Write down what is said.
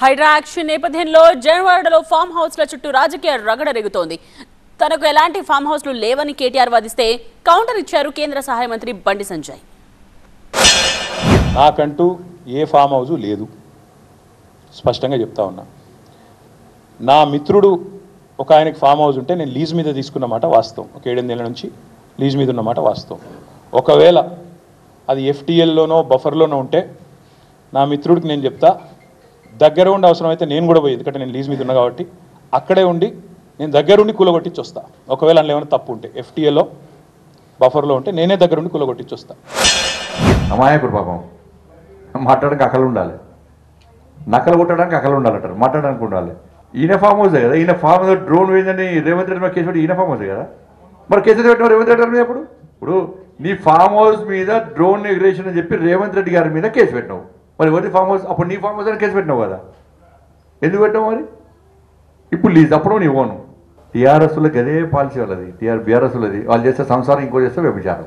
Hydraa action నేపథ్యంలో జనవాడలో form హౌస్ల చుట్టూ రాజకీయ రగడ రేగుతోంది. తనకు ఎలాంటి ఫామ్ హౌస్లు లేవని కేటీఆర్ వాదిస్తే కౌంటర్ ఇచ్చారు కేంద్ర సహాయ మంత్రి బండి సంజయ్. నాకంటూ ఏ ఫామ్ హౌజు లేదు. స్పష్టంగా చెప్తా ఉన్నా. నా మిత్రుడు ఒక ఆయనకి ఫామ్ హౌస్ ఉంటే నేను లీజ్ మీద తీసుకున్న మాట వాస్తవం. ఒక ఏడెనిమిదేళ్ళ నుంచి లీజ్ మీద ఉన్నమాట వాస్తవం. ఒకవేళ అది ఎఫ్టీఎల్లోనో బఫర్లోనో ఉంటే నా మిత్రుడికి నేను చెప్తా దగ్గర ఉండి అవసరం అయితే నేను కూడా పోయి ఎందుకంటే నేను లీజ్ మీద ఉన్నా కాబట్టి అక్కడే ఉండి నేను దగ్గరుండి కూలగొట్టించి వస్తా ఒకవేళ అందులో ఏమైనా తప్పు ఉంటే ఎఫ్టీఏలో బఫర్లో ఉంటే నేనే దగ్గరుండి కూలగొట్టించి వస్తా అమాయకుడు పాపం. మాట్లాడడానికి అకలు ఉండాలి. నకలు కొట్టడానికి అకలు ఉండాలంటారు. మాట్లాడడానికి ఉండాలి. ఈయన ఫామ్ హౌస్ కదా. ఈయన ఫామ్ హౌస్ డ్రోన్ వేయిందని రేవంత్ రెడ్డి మీద కేసు పెట్టి ఈయన ఫామ్ హౌస్ కదా. మరి కేసు పెట్టిన రేవంత్ రెడ్డి గారి మీద ఇప్పుడు ఇప్పుడు నీ ఫామ్ హౌస్ మీద డ్రోన్ ఎగ్రేషన్ అని చెప్పి రేవంత్ రెడ్డి గారి మీద కేసు పెట్టినావు మరి ఎవరి ఫామ్ హౌస్ అప్పుడు నీ ఫామ్ హౌస్ అని కేసు పెట్టినావు కదా. ఎందుకు పెట్టావు మరి? ఇప్పుడు లీజ్ అప్పుడు నీ ఓను. టీఆర్ఎస్లకి అదే పాలసీ వాళ్ళది. టీఆర్ బీఆర్ఎస్లది. వాళ్ళు చేస్తే సంసారం ఇంకో చేస్తే వ్యభిచారం.